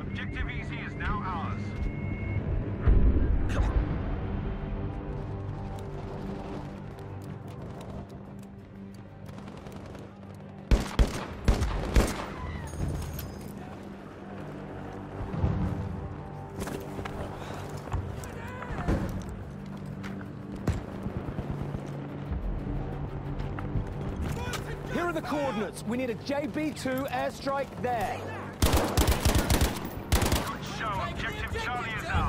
Objective Easy is now ours. Here are the coordinates. We need a JB-2 airstrike there. Charlie is ours.